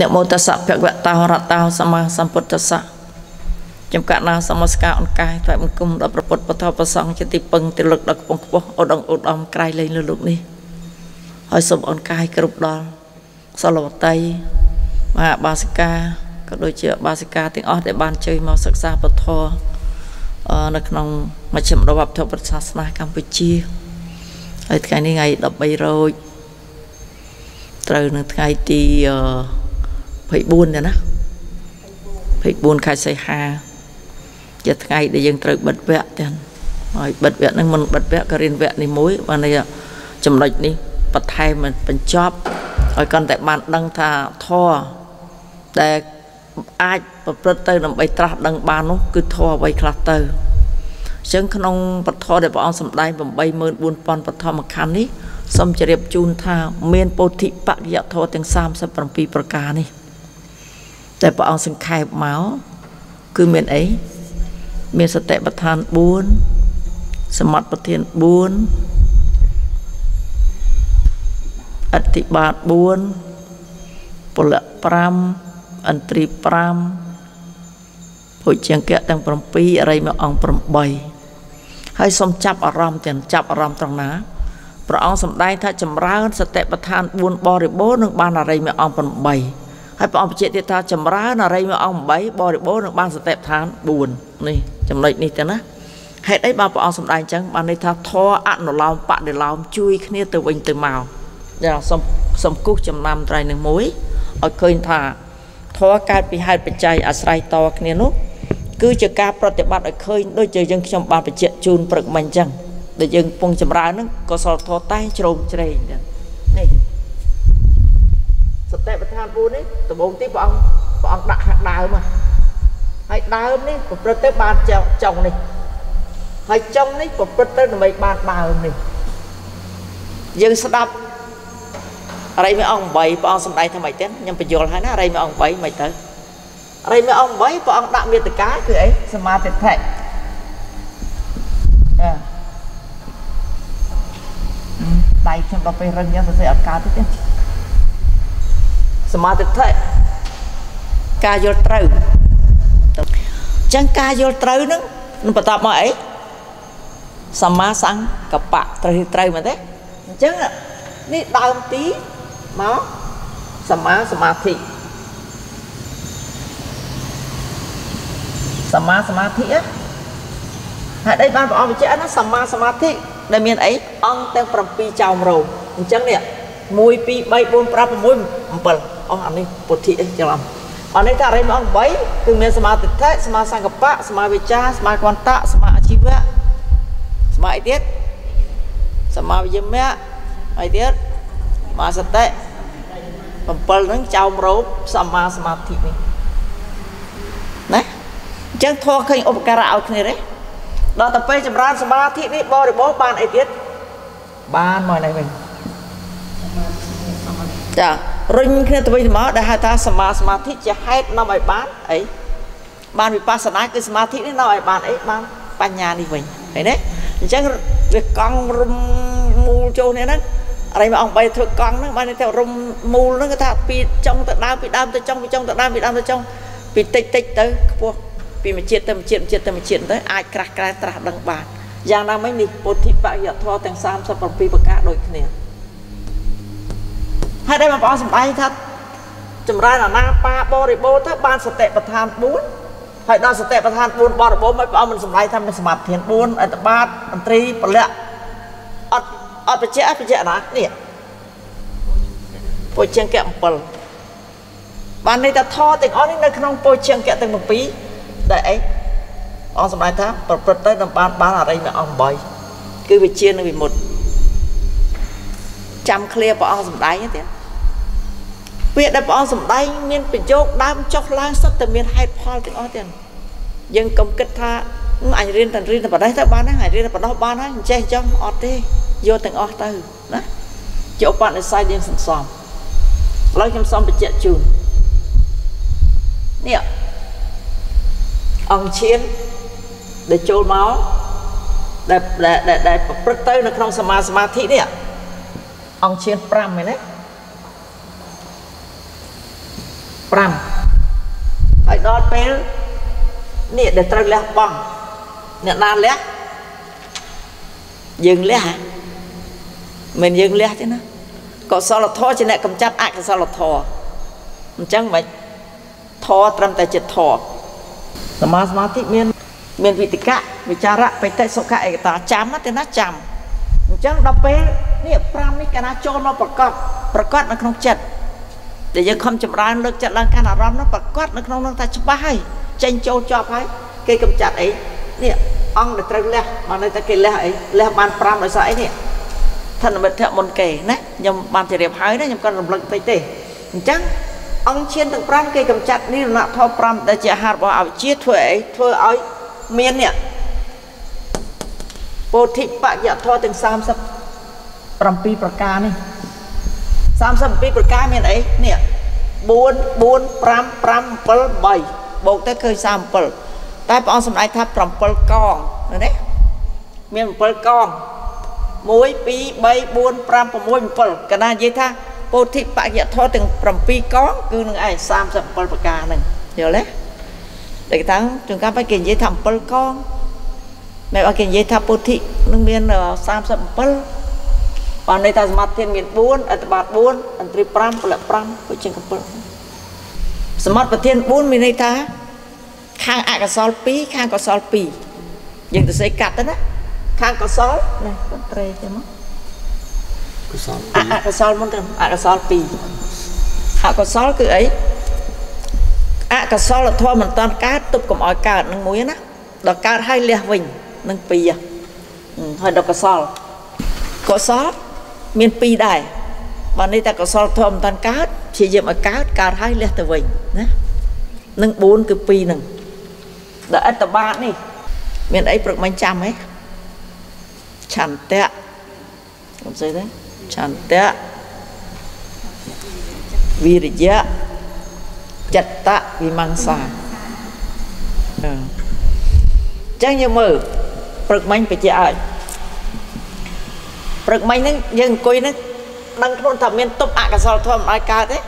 នមោតសៈភគវតោរតោសម្មាសម្ពុទ្ធស្សៈចំកាត់ណាសមស្ការអង្កាយថ្វាយបង្គំដល់ព្រះពុទ្ធពធប្រសង្ឃជាទីពឹងទីលឹកដល់កំពង់ខ្ពស់ឧត្តមឧត្តមក្រៃលែងលើលោកនេះហើយសូមអង្កាយគ្រប់ដល់សលវតីមហាបាសិកាក៏ដូចជាបាសិកាទាំងអស់ដែលបានជួយមកសិក្សាពធនៅក្នុងមជ្ឈមណ្ឌលវប្បធម៌ពុទ្ធសាសនាកម្ពុជាហើយថ្ងៃនេះថ្ងៃ13រោចត្រូវនៅថ្ងៃទី 24ដែរណា24ខែសីហាជាថ្ងៃដែលយើងត្រូវបិទវគ្គទាំងហើយបិទវគ្គហ្នឹងមិនបិទវគ្គក៏រៀនវគ្គនេះមួយបានន័យចំណុចនេះបន្ថែមបញ្ចប់ឲ្យកាន់តែបានដឹងថាធម៌ដែលអាចប្រព្រឹត្តទៅដើម្បីត្រាស់ដឹងបាននោះគឺធម៌អ្វីខ្លះទៅអញ្ចឹងក្នុងពធដែលព្រះអង្គសម្ដែង84000ពធមខណ្ឌនេះសូមជម្រាបជូនថាមានពោធិបក្យធម៌ទាំង37ប្រការនេះ តែព្រះអង្គសង្ខេបមកគឺមានអីមានសតិប្បដ្ឋាន4សមត្ថប្រធាន4អតិបាត4ពលៈ5អន្ត្រី5ពុជង្គៈទាំង7អរិយមកអង្គ8ហើយសូមចាប់អារម្មណ៍ទាំងចាប់អារម្មណ៍ត្រង់ណាព្រះអង្គសម្ដែងថាចម្រើនសតិប្បដ្ឋាន4បរិបូរណ៍នឹងបានអរិយមកអង្គ8 ហើយព្រះអង្គបញ្ជាក់ទៀតថាចម្រើនអរិយមួយអង្គ8បរិបូរណ៍នឹងបានសតិប្បដ្ឋាន4នេះចំណុចនេះទៅណាហេតុអីបានព្រះអង្គសម្ដែងអញ្ចឹងបានន័យថាធរអនុឡោមបដិឡោមជួយគ្នាទៅវិញទៅមកយ៉ាងសំសំគូសចំណាំត្រៃនឹងមួយឲ្យឃើញថាធរកើតពីហេតុបច្ច័យអាស្រ័យតគ្នានោះគឺជាការប្រតិបត្តិឲ្យឃើញដូចជាយើងខ្ញុំបានបញ្ជាក់ជូនព្រឹកមិញអញ្ចឹងដែលយើងពងចម្រើនហ្នឹងក៏សលធរតែជ្រោមជ្រែងនេះ សតិប្បដ្ឋាន4នេះដំបូងទីព្រះអង្គព្រះអង្គដាក់ខាងដើមហើយដើមនេះប្រព្រឹត្តទៅបានចុងនេះហើយចុងនេះប្រព្រឹត្តទៅដើម្បីបានដើមនេះយើងស្ដាប់អរិយមេអង្គ8ព្រះអង្គសម្ដែងថាម៉េចទេខ្ញុំបញ្យល់ហើយណាអរិយមេអង្គ8មិនទៅអរិយមេអង្គ8ព្រះអង្គដាក់មេត្តាគឺអីសមាធិដ្ឋិអឺដៃខ្ញុំដល់ពេលរឹងយ៉ាងទៅសេអត់កើតទេ សមាធិដ្ឋិការយល់ត្រូវអញ្ចឹងការយល់ត្រូវហ្នឹងនឹងបន្តមកអីសម្មាសង្កបៈត្រូវត្រូវមែនទេអញ្ចឹងនេះដើមទីមកសម្មាសមាធិសម្មាសមាធិហេតុអីបានព្រះអង្គបញ្ជាក់ណាសម្មាសមាធិដែលមានអីអង្គទាំង7ចោមរោមអញ្ចឹងនេះ 1 2 3 4 5 6 7អស់អានេះពុទ្ធិអីច្រឡំអានេះថាអរិយអង្គ8គឺមានសមាធិដ្ឋិសមាសង្កបៈសមាវិចាសមាគន្តៈសមាអាជីវៈសមាអីទៀតសមាវិយមៈអីទៀតសមាសតិ7ហ្នឹងចោមរោបសមាសមាធិនេះណាអញ្ចឹងធေါ်ឃើញឧបការៈឲ្យគ្នាទេដល់ទៅពេលចម្រើនសមាធិនេះបរិបោបានអីទៀតបានមកនេះវិញ ចារុញគ្នាទៅវិញទៅមកដែលហៅថាសមាសមាធិជាហេតុនាំឲ្យបានអីបានវិបស្សនាគឺសមាធិនេះនាំឲ្យបានអីបានបញ្ញានេះវិញឃើញទេអញ្ចឹងវាកង់រំមូលចូលនេះហ្នឹងអរិយមកអង្គ3ធ្វើកង់ហ្នឹងបានតែរំមូលហ្នឹងគឺថាពីចុងទៅដើមពីដើមទៅចុងពីចុងទៅដើមពីដើមទៅចុងពីតិចតិចទៅខ្ពស់ពីមួយជាតិទៅមួយជាតិមួយជាតិទៅមួយជាតិទៅអាចក្រាស់ក្រែត្រាស់ដឹងបានយ៉ាងណាមិញនេះពុទ្ធិបយធម៌ទាំង37ប្រការដូចគ្នា ហើយដែលបងប្អូនសម្ដែងថាចម្រើនអាណាបាបរិបូរទៅបានសតិប្បដ្ឋាន4ហើយដល់សតិប្បដ្ឋាន4បរិបូរមិនបងប្អូនមិនសម្ដែងថាមានសមាធិ4អត្តបាតអន្ត្រីពលៈអត់អត់បច្ចៈបច្ចៈណានេះពោជង្គៈ7បានន័យថាធរទាំងអស់នេះនៅក្នុងពោជង្គៈទាំង7ដែលអីអង្គសម្ដែងថាប្រព្រឹត្តទៅដល់បានបានអរិយមេអង្គ8គឺវិជានិងវិមុតចាំឃ្លាព្រះអង្គសម្ដែងទេ ពាក្យដែលព្រះអង្គសម្ដែងមានប្រយោគដើមចុះឡើងសុទ្ធតែមានហេតុផលទាំងអស់ទាំងយើងកុំគិតថាអញរៀនតែរៀនតែបដិសទៅបានហើយរៀនតែបដោះបានហើយអញ្ចេះអញ្ចឹងអត់ទេយកទាំងអស់ទៅណាជាឧបនិស្ស័យយើងសន្សំឥឡូវខ្ញុំសូមបញ្ជាក់ជូននេះអង្គឈានដែលចូលមកដែលដែលដែលប្រព្រឹត្តទៅនៅក្នុងសមាសមាធិនេះអង្គឈាន5មែនទេ 5ហើយដល់ពេលនេះដែលត្រូវលះបង់អ្នកណាលះយើងលះមិនយើងលះទេណាកុសលធម៌ជាអ្នកកំចាត់អកុសលធម៌អញ្ចឹងមិនធម៌ត្រឹមតែជាធម៌សមាសមាធិមានមានវិតិកៈវិចារៈបេតិសុខៈឯកតាចាំទេណាចាំអញ្ចឹងដល់ពេលនេះ5នេះកាលណាចូលមកប្រកបប្រកបនៅក្នុងចិត្ត ដែលយើងខំចម្រើនលើកចិត្តឡើងកាន់អារម្មណ៍នោះប្រកបនៅក្នុងនោះថាច្បាស់ហើយចេញចូលជាប់ហើយគេកំចាត់អីនេះអង្គដែលត្រូវលះបានតែគេលះអីលះបាន5ដោយសារអីនេះធនមិត្តមុនគេណាខ្ញុំបានជម្រាបហើយណាខ្ញុំគាត់រំលឹកតិចទេអញ្ចឹងអង្គឈានទាំង5គេកំចាត់និរណធម៌5ដែលជាអាហាររបស់អវិជ្ជាធ្វើអីធ្វើឲ្យមាននេះពោធិបយធម៌ទាំង37ប្រការនេះ 37ប្រការមានអីនេះ4 4 5 5 7 3បូកទៅឃើញ37តែព្រះអង្គសម្ដែងថា7កងណាមាន7កង1 2 3 4 5 6 7កណានិយាយថាពោធិបយធម៌ទាំង7កងគឺនឹងឯង37ប្រការហ្នឹងយល់ទេតែគេថាជួនកាលបែរគេនិយាយថា7កងតែបើគេនិយាយថាពុទ្ធិនឹងមាន37 បានន័យថាសមាធិមាន4អត្តបាត4អន្ត្រី5ពលៈ5ដូចជាង7សមាធិប្រធាន4មានន័យថាខាងអកុសល2ខាងកុសល2យើងទៅសេកាត់ទៅណាខាងកុសលនេះគាត់ត្រេទៅមកកុសល2អកុសលមុនទៅអកុសល2អកុសលគឺអីអកុសលធម៌មិនតាន់កើតទប់កុំឲ្យកើតនឹងមួយណាដល់កើតហើយលះវិញនឹងពីរហើយដល់កុសលកុសល មានពីរដែរបើនេះតែកុសលធម៌មិនតាន់កើតព្យាយាមឲ្យកើតកើតហើយលះទៅវិញណានឹង4គឺ2នឹងដល់អត្តបាតនេះមានអីព្រឹកមិញចាំហ៎ឆន្ទៈខ្ញុំស្អីទេឆន្ទៈវិរិយៈចិត្តវិមង្សាអឺចឹងយើងមើលព្រឹកមិញបញ្ជាក់ឲ្យ ព្រឹកមិញហ្នឹងយើងអង្គុយហ្នឹងដឹងខ្លួនថាមានទប់អកុសលធម៌មិនអាចកើតទេ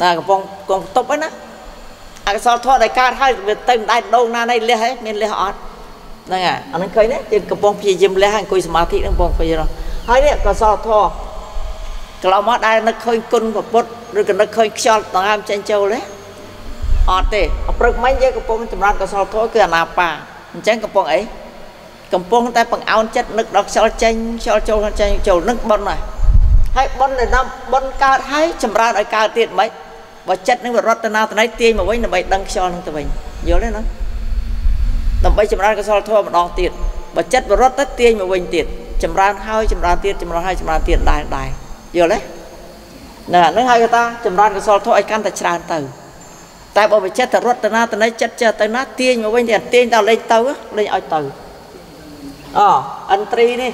ណាកំពុងកំទប់ហ្នឹងណាអកុសលធម៌ដែលកើតហើយវាទៅមិនដែរដងណានៃលះហ៎មានលះអត់ហ្នឹងហើយអាហ្នឹងឃើញទេយើងកំពុងព្យាយាមលះហើយអង្គុយសមាធិហ្នឹងកំពុងព្យាយាមហើយនេះកុសលធម៌កន្លងមកដែរនឹកឃើញគុណពុទ្ធឬក៏នឹកឃើញខ្យល់ដង្ហើមចេញចូលទេអត់ទេអព្រឹកមិញយើងកំពុងចម្រើនកុសលធម៌គឺអាណាបាអញ្ចឹងកំពុងអី កំពុងតែបង្អោនចិត្តនឹកដល់ខ្យល់ចេញខ្យល់ចូលចេញចូលនឹកប៉ុនណាហើយប៉ុនដែលនាំប៉ុនកើតហើយចម្រើនឲ្យកើតទៀតមិនបើចិត្តនឹងរតនាតន័យទាញមកវិញដើម្បីដឹងខ្យល់នឹងទៅវិញយល់ទេណាដើម្បីចម្រើនកុសលធម៌ម្ដងទៀតបើចិត្តបរត់ទៅទាញមកវិញទៀតចម្រើនហើយចម្រើនទៀតចម្រើនហើយចម្រើនទៀតដែរដែរយល់ទេណាហ្នឹងហើយគេថាចម្រើនកុសលធម៌ឲ្យកាន់តែច្រើនទៅតែបើវិចិត្ររតនាតន័យចិត្តចេះទៅណាទាញមកវិញទៀតទាញដល់លេងទៅលេងឲ្យទៅ អូអិនត្រីនេះ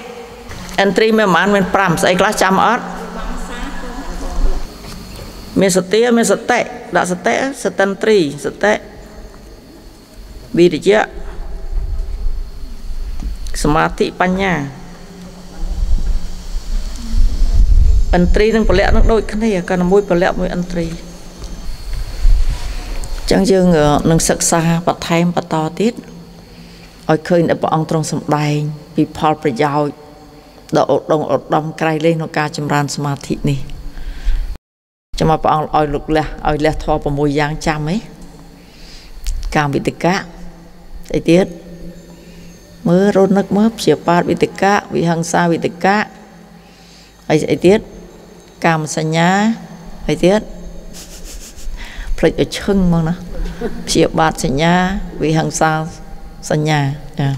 អិនត្រីមានប្រហែលមាន5ស្អីខ្លះចាំអត់មានសតិមានសតិដាក់សតិសតិនត្រីសតិវិរិយៈសមាធិបញ្ញាអិនត្រីនិងពលៈនឹងដូចគ្នាកាលមួយពលៈមួយអិនត្រីចឹងយើងនឹងសិក្សាបន្ថែមបន្តទៀត ឲ្យឃើញដែលព្រះអង្គទ្រង់សម្ដែង ពីផលប្រយោជន៍ដ៏ឧត្តមឧត្តមក្រៃលែងក្នុងការចម្រើនសមាធិនេះចាំមកព្រះអង្គឲ្យលោកលះឲ្យលះធម៌6យ៉ាងចាំហ៎កាមវិតកៈអីទៀតមើលរត់នឹកមើលព្យាបាទវិតកៈវិហង្សាវិតកៈអីអីទៀតកាមសញ្ញាអីទៀតភ្លេចឲ្យឈឹងមកណាព្យាបាទសញ្ញាវិហង្សា សញ្ញាចា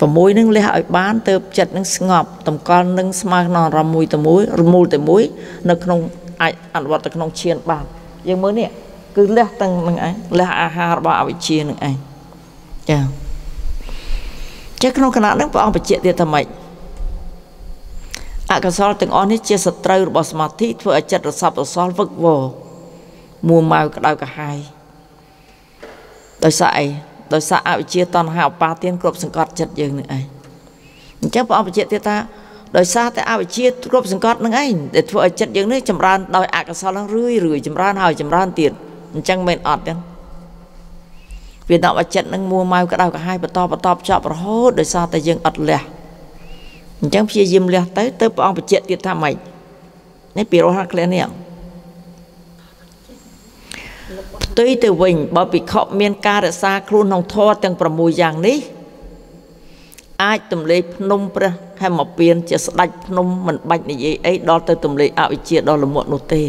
6នឹងលះឲ្យបានទៅចិត្តនឹងស្ងប់តម្កល់នឹងស្មើក្នុងអារម្មណ៍មួយទៅមួយរមូលទៅមួយនៅក្នុងអាចអនុវត្តទៅក្នុងឈានបានយើងមើលនេះគឺលះទាំងនឹងឯងលះអាហាររបស់អវិជ្ជានឹងឯងចាចេះក្នុងគណៈនឹងព្រះអង្គបញ្ជាក់ទៀតថាម៉េចអកុសលទាំងអស់នេះជាសត្រូវរបស់សមាធិធ្វើឲ្យចិត្តរស័ព្ទរសល់វឹកវរមួម៉ៅក្តៅក្រហាយដោយសារអី ដោយសារអវិជ្ជាតណ្ហាឧបាទានគ្រប់សង្កត់ចិត្តយើងនឹងឯងអញ្ចឹងព្រះអង្គបញ្ជាក់ទៀតថាដោយសារតែអវិជ្ជាគ្រប់សង្កត់នឹងឯងដែលធ្វើឲ្យចិត្តយើងនេះចម្រើនដោយអកុសលនឹងរឿយរឿយចម្រើនហើយចម្រើនទៀតអញ្ចឹងមិនអត់ទេវាដាក់ឲ្យចិត្តនឹងមួម៉ៅក្តៅក្រហាយបន្តបន្តចប់រហូតដោយសារតែយើងអត់លះអញ្ចឹងព្យាយាមលះទៅទៅព្រះអង្គបញ្ជាក់ទៀតថាម៉េចនេះពីរោះខ្លះនេះ ផ្ទុយទៅវិញបើភិក្ខុមានការរក្សាខ្លួនក្នុងធម៌ទាំង6យ៉ាងនេះ អាចទម្លេកភ្នំព្រះហេមពៀនជាស្ដេចភ្នំមិនបាច់និយាយអីដល់ទៅទម្លេកអវិជ្ជាដល់លមុតនោះទេ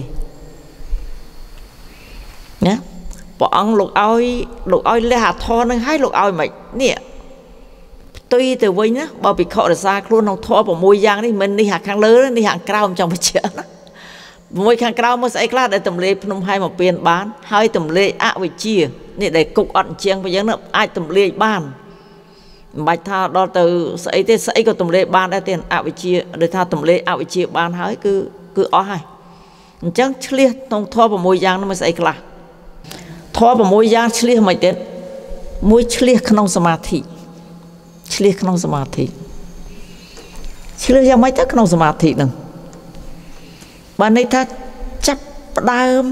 ណាព្រះអង្គលោកឲ្យលោកឲ្យលះអាធរនឹងឲ្យលោកឲ្យមិននេះផ្ទុយទៅវិញណាបើភិក្ខុរសាខ្លួនក្នុងធម៌6យ៉ាងនេះមិននេះអាខាងលើនេះខាងក្រោមចង់បញ្ជាក់ណា មួយខាងក្រោមមកស្អីខ្លះដែលទម្លេភ្នំហែមកពៀនបាន ហើយទម្លេអវិជ្ជានេះដែលគុកអត់អញ្ចឹងវិញហ្នឹងអាចទម្លេបានមិនបាច់ថាដល់ទៅស្អីទេស្អីក៏ទម្លេបានដែរទេអវិជ្ជាដូចថាទម្លេអវិជ្ជាបានហើយគឺគឺអស់ហើយអញ្ចឹងឆ្លៀសក្នុងធម៌6យ៉ាងនោះមិនស្អីខ្លះធម៌6យ៉ាងឆ្លៀសមិនទៀតមួយឆ្លៀសក្នុងសមាធិឆ្លៀសក្នុងសមាធិឆ្លៀសយ៉ាងម៉េចទៅក្នុងសមាធិហ្នឹង បានន័យថាចាប់ផ្ដើម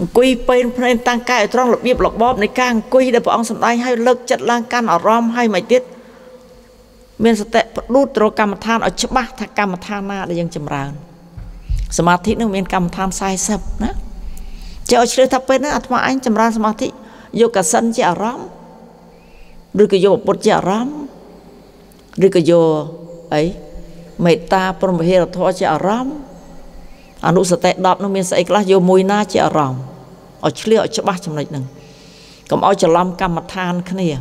អង្គុយពេនភ្នែនតាំងកាយឲ្យត្រង់របៀបរបបនៃការអង្គុយដែលព្រះអង្គសម្ដែងឲ្យលើកចិត្តឡើងកាន់អារម្មណ៍ឲ្យមិនទៀតមានសតិផ្ដួចទៅកម្មដ្ឋានឲ្យច្បាស់ថាកម្មដ្ឋានណាដែលយើងចម្រើនសមាធិនឹងមានកម្មដ្ឋាន40ណាចេះឲ្យជ្រើសថាពេលហ្នឹងអាត្មាអញចម្រើនសមាធិយកកសិនជាអារម្មណ៍ឬក៏យកពុទ្ធជាអារម្មណ៍ឬក៏យកអីមេត្តាព្រមវិហារធម៌ជាអារម្មណ៍ អនុសតិ10នោះមានស្អីខ្លះយកមួយណាជាអារម្មណ៍ឲ្យឆ្លៀសឲ្យច្បាស់ចំណុចហ្នឹងកុំឲ្យច្រឡំកម្មដ្ឋានគ្នាចា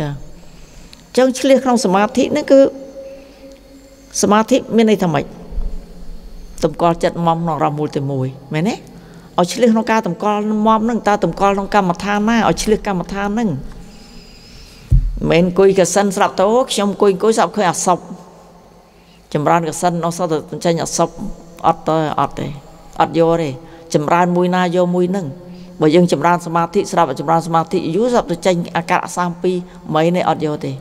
អញ្ចឹងឆ្លៀសក្នុងសមាធិហ្នឹងគឺសមាធិមានន័យថាម៉េចតម្កល់ចិត្តមុំក្នុងរំមូលតែមួយមែនទេឲ្យឆ្លៀសក្នុងការតម្កល់មុំហ្នឹងតើតម្កល់ក្នុងកម្មដ្ឋានណាឲ្យឆ្លៀសកម្មដ្ឋានហ្នឹងមិនអង្គុយកសិនស្រាប់ទៅខ្ញុំអង្គុយអង្គុយស្រាប់ឃើញអាសពចម្រើនកសិនអស់សតទៅចេញអាសព អត់ទៅអត់ទេអត់យកទេចម្រើនមួយណាយកមួយនឹងបើយើងចម្រើនសមាធិស្រាប់ចម្រើនសមាធិយូរស្រាប់ទៅចេញអាការៈ32មីនេះអត់យកទេ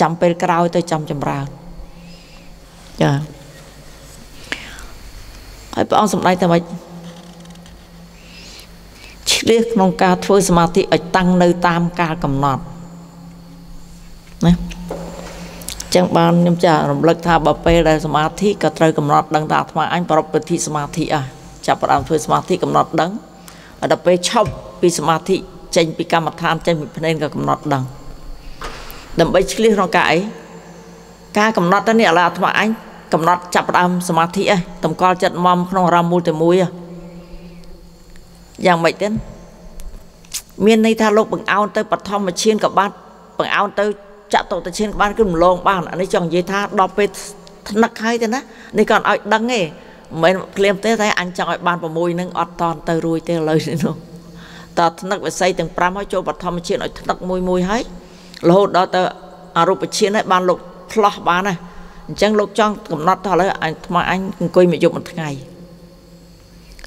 ចាំពេលក្រោយទៅចាំចម្រើនចាហើយព្រះអង្គសម្ដែងតែម៉េចឆ្លៀសក្នុងការធ្វើសមាធិឲ្យតាំងនៅតាមការកំណត់ណា ចឹងបានខ្ញុំចារំលឹកថាបើពេលដែលសមាធិក៏ត្រូវកំណត់ដឹងថាអាត្មាអញប្រពពិធីសមាធិអះចាប់ផ្ដើមធ្វើសមាធិកំណត់ដឹងដល់ពេលឈប់ពីសមាធិចេញពីកម្មដ្ឋានចេញពីភ្នែនក៏កំណត់ដឹងដើម្បីឆ្លៀសក្នុងការអីការកំណត់ទៅនេះឥឡូវអាត្មាអញកំណត់ចាប់ផ្ដើមសមាធិអះតម្កល់ចិត្តមុំក្នុងអារម្មណ៍មូលតែមួយយ៉ាងម៉េចទេមានន័យថាលោកបង្អោនទៅបឋមឈានក៏បានបង្អោនទៅ ចាក់តទៅឈានបានគឺរំលងបានអានេះចង់និយាយថាដល់ពេលថ្នឹកហើយទៅណានេះគាត់ឲ្យដឹងទេមិនមែនភ្លាមទេតែអញចង់ឲ្យបាន6នឹងអត់តន់ទៅរួយទេឥឡូវនេះនោះតើថ្នឹកវិស័យទាំង5ឲ្យចូលបឋមឈានឲ្យថ្នឹកមួយមួយហើយរហូតដល់ទៅអរូបឈានហើយបានលោកផ្លោះបានណាអញ្ចឹងលោកចង់កំណត់ថាឥឡូវអញថ្មអញអង្គុយមួយយប់មួយថ្ងៃ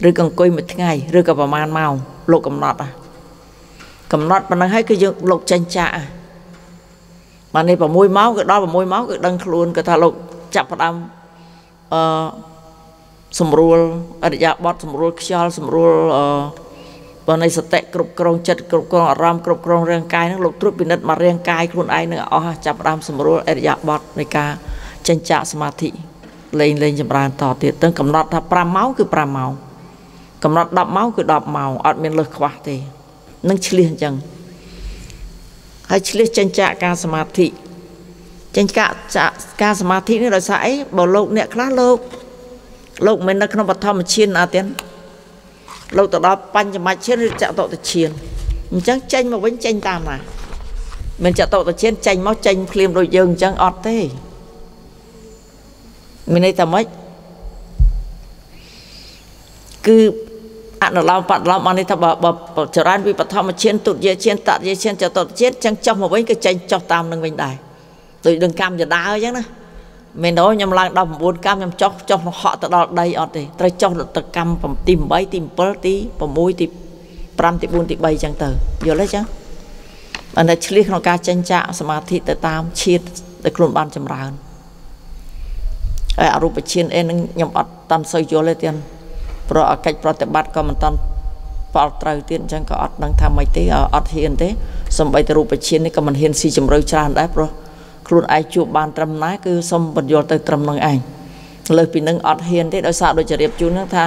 ឬក៏អង្គុយមួយថ្ងៃឬក៏ប្រហែលម៉ោងលោកកំណត់ហ่ะកំណត់ប៉ុណ្ណឹងហើយគឺយើងលោកចេញចាក់ បាននេះ6ម៉ោងគឺដល់6ម៉ោងគឺដឹងខ្លួនគឺថាលោកចាប់ផ្ដើមអឺសម្រួលអរិយាបទសម្រួលខ្យល់សម្រួលអឺបើនៃសតិគ្រប់គ្រងចិត្តគ្រប់គ្រងអារម្មណ៍គ្រប់គ្រងរាងកាយហ្នឹងលោកត្រួតពិនិត្យមករាងកាយខ្លួនឯងនឹងអស់ចាប់ផ្ដើមសម្រួលអរិយាបទនៃការចិញ្ចាក់សមាធិលេងលេងចម្រើនតទៀតទៅកំណត់ថា5ម៉ោងគឺ5ម៉ោងកំណត់10ម៉ោងគឺ10ម៉ោងអត់មានលើសខ្វះទេនឹងឆ្លៀសអញ្ចឹង ហើយឆ្លៀសចិញ្ចាក់ការសមាធិចិញ្ចាក់ការសមាធិនេះដោយសារអីបើលោកអ្នកខ្លះលោកលោកមិននៅក្នុងបឋមឈានណាទៀតលោកទៅដល់បញ្ចមឈានឬចតុតឈានអញ្ចឹងចេញមកវិញចេញតាមណាមិនចតុតឈានចេញមកចេញភ្លាមដូចយើងអញ្ចឹងអត់ទេមានន័យថាម៉េចគឺ អនុឡោមបដឡោមអានេះថាបើចរានវិបឋមឈានទុតិយឈានតតិយឈានចតុតឈានចឹងចុះមកវិញគឺចេញចុះតាមនឹងវិញដែរដូចនឹងកម្មយដាអញ្ចឹងណាមែនដល់ខ្ញុំឡើងដល់9កម្មខ្ញុំចុះចុះហក់ទៅដល់ដីអត់ទេត្រូវចុះទៅកម្មទី8ទី7ទី6ទី5ទី4ទី3អញ្ចឹងទៅយល់ទេចឹងអត់តែឆ្លៀសក្នុងការចេញចាកសមាធិទៅតាមឈាតដែលខ្លួនបានចម្រើនហើយអរូបឈានអេនឹងខ្ញុំអត់តាន់សូវយល់ទេទៀត ព្រោះអកិច្ចប្រតិបត្តិក៏មិនតាន់ផលត្រូវទៀតអញ្ចឹងក៏អត់ដឹងថាម៉េចទេអត់ហ៊ានទេសំបីតរូបឈាននេះក៏មិនហ៊ានស៊ីជម្រៅច្រើនដែរព្រោះខ្លួនឯងជួបបានត្រឹមណាគឺសុំបញ្យល់ទៅត្រឹមនឹងឯងលើសពីនឹងអត់ហ៊ានទេដោយសារដូចជរៀបជូនហ្នឹងថា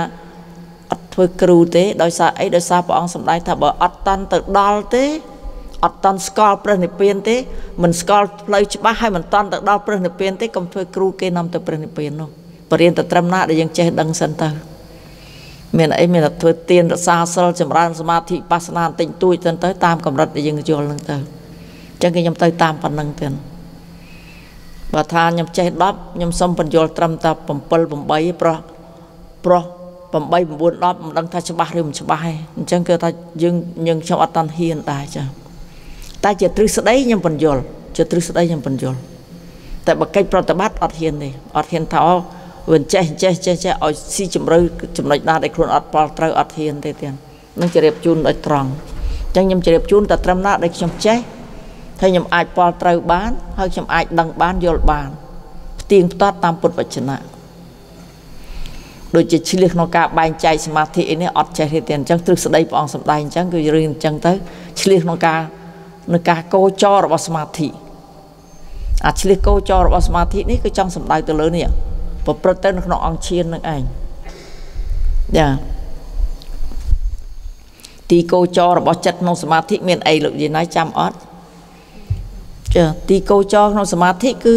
អត់ធ្វើគ្រូទេដោយសារអីដោយសារព្រះអង្គសម្ដែងថាបើអត់តាន់ទៅដល់ទេអត់តាន់ស្គាល់ព្រះនិព្វានទេមិនស្គាល់ផ្លូវច្បាស់ហើយមិនតាន់ទៅដល់ព្រះនិព្វានទេកុំធ្វើគ្រូគេនាំទៅព្រះនិព្វាននោះបរៀនទៅត្រឹមណាដែលយើងចេះដឹងសិនទៅ មានអីមានតែធ្វើទានរក្សាសិលចម្រើនសមាធិបាសនាបន្តិចតួចទៅទៅតាមកម្រិតដែលយើងយល់នឹងទៅអញ្ចឹងគេខ្ញុំទៅតាមប៉ុណ្្នឹងទៀតបើថាខ្ញុំចេះ10ខ្ញុំសុំបញ្យល់ត្រឹមតែ7 8ប្រុសប្រុស8 9 10មិនដឹងថាច្បាស់ឬមិនច្បាស់ទេអញ្ចឹងគឺថាយើងយើងខ្ញុំអត់តាន់ហ៊ានដែរចាតែជាទ្រឹស្ដីខ្ញុំបញ្យល់ជាទ្រឹស្ដីខ្ញុំបញ្យល់តែបើកិច្ចប្រតិបត្តិអត់ហ៊ានទេអត់ហ៊ានថាអូ វាចេះចេះចេះចេះឲ្យស៊ីជម្រៅចំណុចណាដែលខ្លួនអត់ផលត្រូវអត់ហ៊ានទេទៀតនឹងជម្រាបជូនដោយត្រង់អញ្ចឹងខ្ញុំជម្រាបជូនតែត្រឹមណាដែលខ្ញុំចេះហើយខ្ញុំអាចផលត្រូវបានហើយខ្ញុំអាចដឹងបានយល់បានផ្ទៀងផ្ទាត់តាមពុទ្ធវចនៈដូចជាឆ្លៀសក្នុងការបែងចែកសមាធិអីនេះអត់ចេះទេទេអញ្ចឹងទ្រឹស្ដីព្រះអង្គសម្ដែងអញ្ចឹងគឺរឿងអញ្ចឹងទៅឆ្លៀសក្នុងការនៅការកោចររបស់សមាធិអាឆ្លៀសកោចររបស់សមាធិនេះគឺចង់សម្ដៅទៅលើនេះ ប្រព្រឹត្តទៅនៅក្នុងអង្គឈាននឹងឯងចាទីកោចររបស់ចិត្តក្នុងសមាធិមានអីលោកយាយណៃចាំអត់ចាទីកោចរក្នុងសមាធិគឺ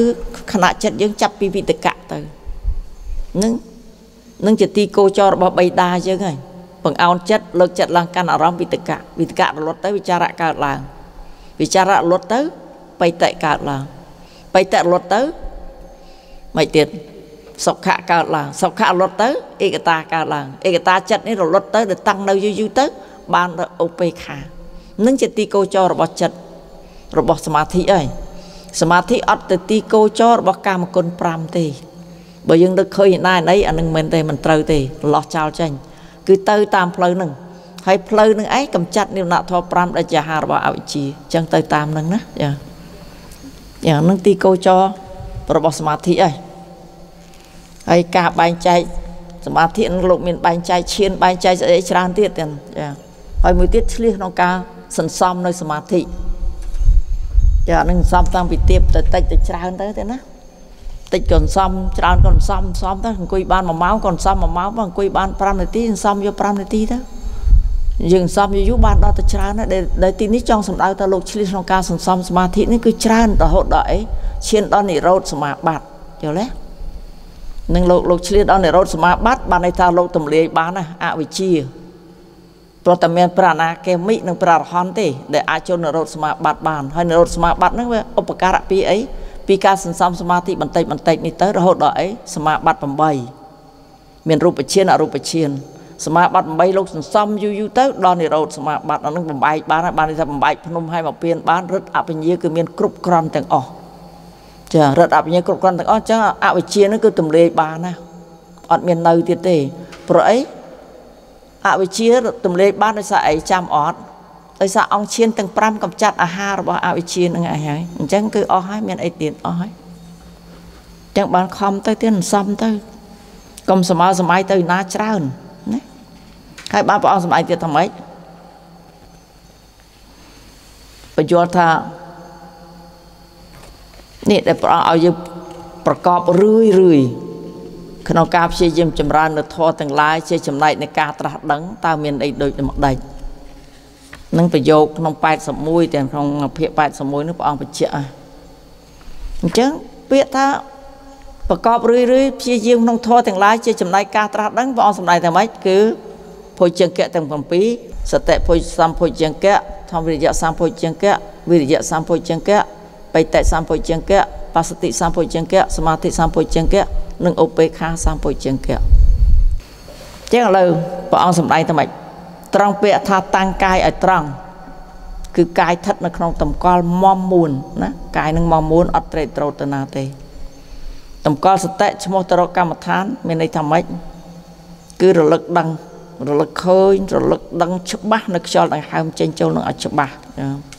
ខណៈចិត្តយើងចាប់ពីវិតកៈទៅនឹងនឹងជាទីកោចររបស់បៃតាយើងហើយបង្អោនចិត្តលើកចិត្តឡើងកាន់អារម្មណ៍វិតកៈវិតកៈរលត់ទៅវិចារៈកើតឡើងវិចារៈរលត់ទៅបៃតៈកើតឡើងបៃតៈរលត់ទៅមិនទៀត សុខៈកើតឡើងសុខៈរលត់ទៅឯកតាកើតឡើងឯកតាចិត្តនេះរលត់ទៅដល់តាំងនៅយូរយូរទៅ បានឧបេខា នឹងជាទីកោចររបស់ចិត្តរបស់សមាធិអីសមាធិអត់ទៅទីកោចររបស់កាមគុណ5ទេបើយើងនឹកឃើញណាណីអានឹងមិនទេមិនត្រូវទេលោះចោលចេញគឺទៅតាមផ្លូវហ្នឹងហើយផ្លូវនឹងឯងកំចាត់និវណៈធម៌5ដែលជាអាហាររបស់អវិជ្ជាអញ្ចឹងទៅតាមហ្នឹងណាចាយ៉ាងហ្នឹងទីកោចររបស់សមាធិអី ហើយការបែងចែកសមាធិនឹងលោកមានបែងចែកឈានបែងចែកស្អីច្រើនទៀតចាហើយមួយទៀតឆ្លៀសក្នុងការសន្សំនៅសមាធិចានឹងសន្សំតាំងពីទៀបទៅតិចទៅច្រើនទៅទេណាតិចក៏សន្សំច្រើនក៏សន្សំសន្សំទៅអង្គុយបាន1ម៉ោងក៏សន្សំ1ម៉ោងបើអង្គុយបាន5នាទីសន្សំយក5នាទីទៅយើងសន្សំយូរយូរបានដល់ទៅច្រើនហើយដែលទីនេះចង់សម្ដៅថាលោកឆ្លៀសក្នុងការសន្សំសមាធិនេះគឺច្រើនរហូតដល់អីឈានដល់និរោធសមាបត្តិយល់ទេ នឹងលោកលោកឆ្លៀតដល់និរោធសមាបត្តិបានន័យថាលោកទម្លាយបានណាអវិជ្ជាព្រោះតែមានប្រាណាកេមិនិងប្រារហន្តទេដែលអាចចូលនិរោធសមាបត្តិបានហើយនិរោធសមាបត្តិហ្នឹងវាឧបការៈពីអីពីការសន្សំសមាធិបន្តិចបន្តិចនេះទៅរហូតដល់អីសមាបត្តិ8មានរូបឈានអរូបឈានសមាបត្តិ8លោកសន្សំយូរយូរទៅដល់និរោធសមាបត្តិអានឹងបំបែកបានហើយបានន័យថាបំបែកភ្នំឲ្យមកពៀនបានរឹតអបញ្ញាគឺមានគ្រប់គ្រាន់ទាំងអស់ ចារត់អវិញ្ញាគ្រប់គ្រាន់ទាំងអស់ចឹងអវិជ្ជានឹងគឺទម្លាយបានណាអត់មាននៅទៀតទេព្រោះអីអវិជ្ជាទម្លាយបានដោយសារអីចាំអត់ដោយសារអង្គឈានទាំង5កំចាត់អាហាររបស់អវិជ្ជានឹងឯងហើយអញ្ចឹងគឺអស់ហើយមានអីទៀតអស់ហើយអញ្ចឹងបានខំទៅទៀតសំទៅកុំសម័យសម័យទៅណាច្រើនណាហើយបានព្រះអង្គសម័យទៀតថាម៉េចបញ្យល់ថា នេះដែលព្រះអង្គឲ្យយើងប្រកបរឿយរឿយក្នុងការព្យាយាមចម្រើននៅធម៌ទាំងឡាយជាចំណែកនៃការត្រាស់ដឹងតើមានអីដូចម្ដេចនឹងប្រយោគក្នុង81ទាំងក្នុងភាគ81នោះព្រះអង្គបញ្ជាក់អញ្ចឹងពាក្យថាប្រកបរឿយរឿយព្យាយាមក្នុងធម៌ទាំងឡាយជាចំណែកការត្រាស់ដឹងព្រះអង្គសម្ដែងថាម៉េចគឺភុជង្គៈទាំង7សតិភុជសម្ភុជង្គៈធម្មវិរិយៈសម្ភុជង្គៈវិរិយៈសម្ភុជង្គៈ បៃតៈសម្ពុជង្គៈបសតិសម្ពុជង្គៈសមាធិសម្ពុជង្គៈនិងឧបេខាសម្ពុជង្គៈចឹងឥឡូវព្រះអង្គសម្ដែងតែម៉េចត្រង់ពាក្យថាតាំងកាយឲ្យត្រង់គឺកាយស្ថិតនៅក្នុងតម្កល់មមមួនណាកាយនឹងមមមួនអត់ត្រេកត្រោតទៅណាទេតម្កល់សតិឈ្មោះទៅរកកម្មដ្ឋាន មានន័យថាម៉េចគឺរលឹកដឹងរលឹកឃើញរលឹកដឹងច្បាស់នៅខ្យល់ដង្ហើមចេញចូលនឹងឲ្យច្បាស់ចា